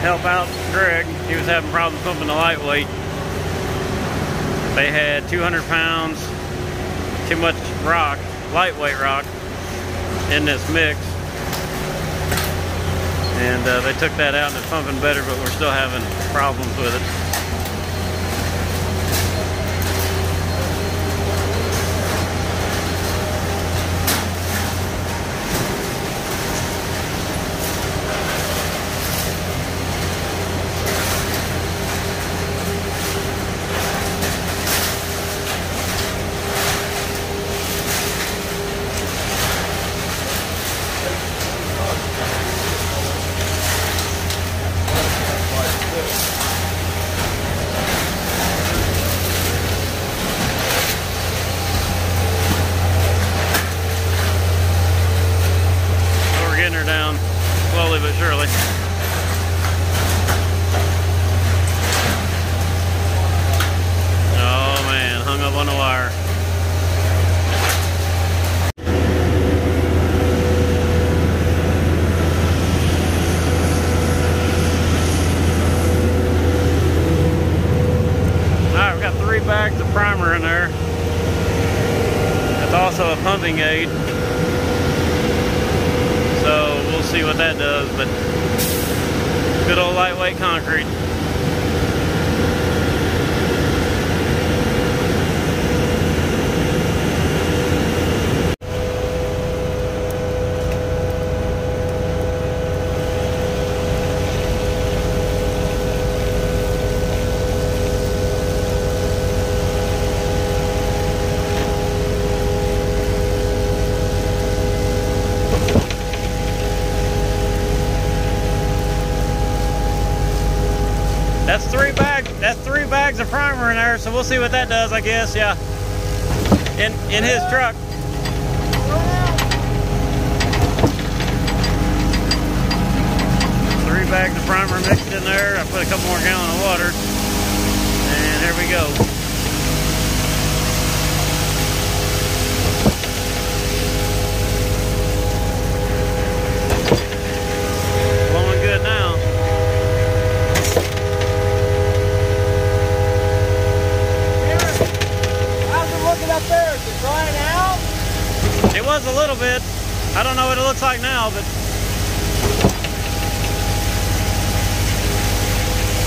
help out Greg. He was having problems pumping the lightweight. They had 200 pounds, too much rock, lightweight rock, in this mix. And uh, they took that out and it's pumping better, but we're still having problems with it. Wire. Alright, we got three bags of primer in there. It's also a pumping aid. So we'll see what that does, but good old lightweight concrete. That's three bags. That's three bags primer in there. So we'll see what that does. I guess. Yeah. In in his truck. Three bags of primer mixed in there. I put a couple more gallon of water, and there we go. Blowing good now. How's it looking up there? Is it drying out? It was a little bit. I don't know what it looks like now, but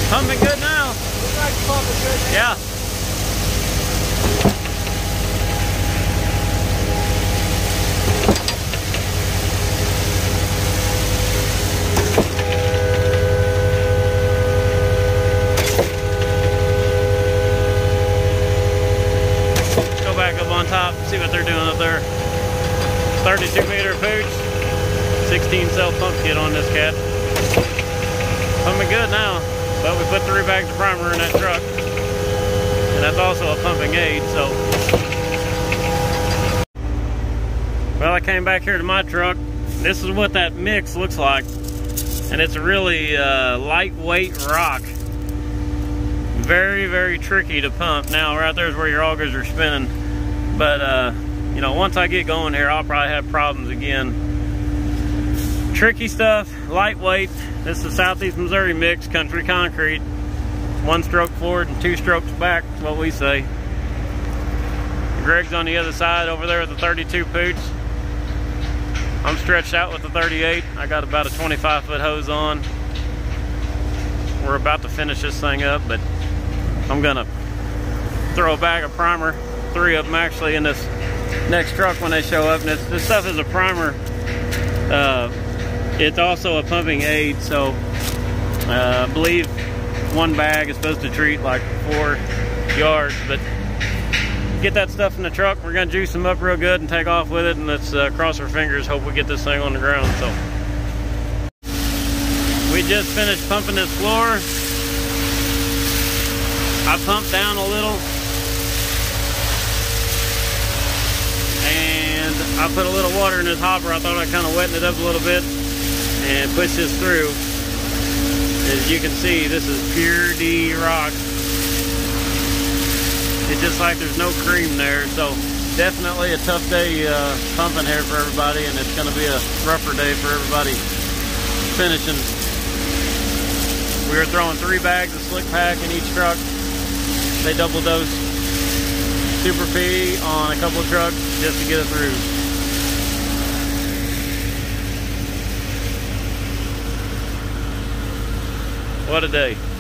pumping good now. Looks like pumping good now. Yeah. Go back up on top, see what they're doing up there. 32 meter Putz, 16 cell pump kit on this cat. Pumping good now, but we put three bags of primer in that truck. And that's also a pumping aid, so. Well, I came back here to my truck. This is what that mix looks like. And it's a really uh, lightweight rock. Very, very tricky to pump. Now, right there's where your augers are spinning. But, uh, you know, once I get going here, I'll probably have problems again. Tricky stuff, lightweight. This is Southeast Missouri mix, country concrete. One stroke forward and two strokes back, is what we say. Greg's on the other side over there with the 32 Putz. I'm stretched out with the 38. I got about a 25 foot hose on. We're about to finish this thing up, but I'm gonna throw a bag of primer, three of them actually in this next truck when they show up. And this, stuff is a primer. Uh, it's also a pumping aid, so uh, I believe one bag is supposed to treat like four yards, but get that stuff in the truck. We're gonna juice them up real good and take off with it, and let's uh, cross our fingers, hope we get this thing on the ground. So we just finished pumping this floor. I pumped down a little, and I put a little water in this hopper. I thought I'd kind of wetting it up a little bit and push this through. As you can see, this is pure D rock. It's just like there's no cream there, so definitely a tough day uh, pumping here for everybody, and it's going to be a rougher day for everybody finishing. We were throwing three bags of slick pack in each truck. They double dose Super P on a couple of trucks just to get it through. What a day.